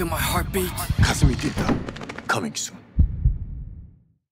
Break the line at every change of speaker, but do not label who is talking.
feel my heartbeat.
Kazumi Tita, coming soon.